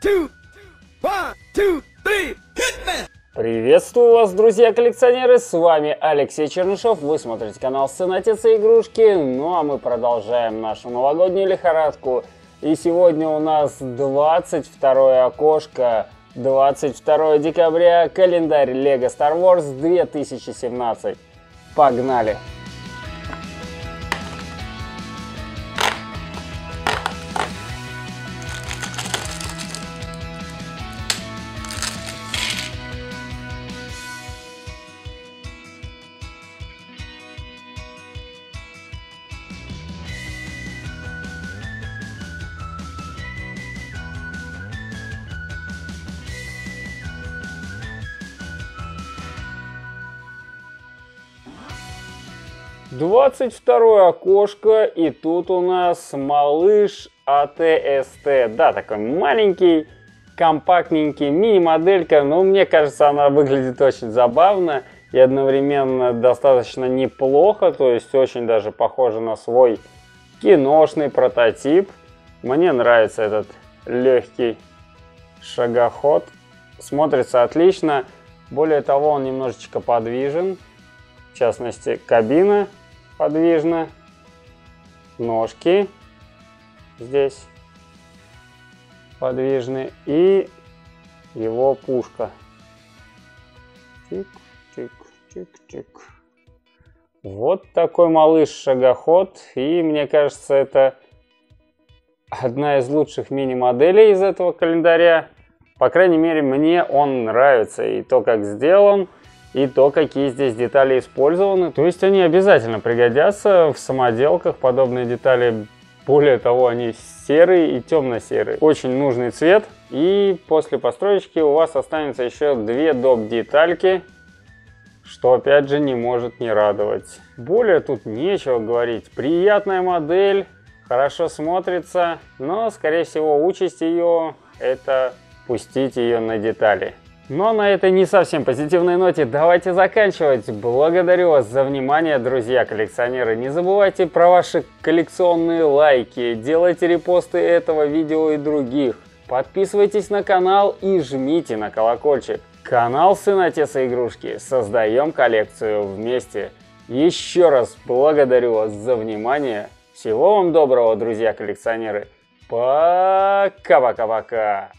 two, one, two, three, hit me! Приветствую вас, друзья-коллекционеры, с вами Алексей Чернышов, вы смотрите канал Сын, Отец и Игрушки, ну а мы продолжаем нашу новогоднюю лихорадку. И сегодня у нас 22 окошко, 22 декабря, календарь Lego Star Wars 2017. Погнали! 22 окошко, и тут у нас малыш АТСТ. Да, такой маленький, компактненький, мини-моделька, но мне кажется, она выглядит очень забавно и одновременно достаточно неплохо, то есть очень даже похоже на свой киношный прототип. Мне нравится этот легкий шагоход, смотрится отлично. Более того, он немножечко подвижен, в частности, кабина подвижно. Ножки здесь подвижны. И его пушка. Чик-чик-чик-чик. Вот такой малыш-шагоход. И мне кажется, это одна из лучших мини-моделей из этого календаря. По крайней мере, мне он нравится. И то, как сделан, и то, какие здесь детали использованы. То есть они обязательно пригодятся в самоделках. Подобные детали, более того, они серые и темно-серые. Очень нужный цвет. И после построечки у вас останется еще две доп. детальки, что опять же не может не радовать. Более тут нечего говорить. Приятная модель, хорошо смотрится, но скорее всего участь ее это пустить ее на детали. Но на этой не совсем позитивной ноте давайте заканчивать. Благодарю вас за внимание, друзья-коллекционеры. Не забывайте про ваши коллекционные лайки, делайте репосты этого видео и других. Подписывайтесь на канал и жмите на колокольчик. Канал Сын Отец Игрушки. Создаем коллекцию вместе. Еще раз благодарю вас за внимание. Всего вам доброго, друзья-коллекционеры. Пока-пока-пока.